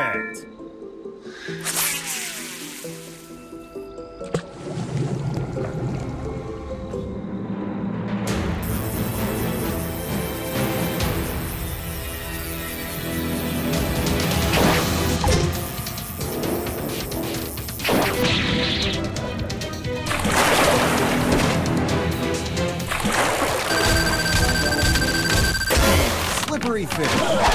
Perfect. slippery fish.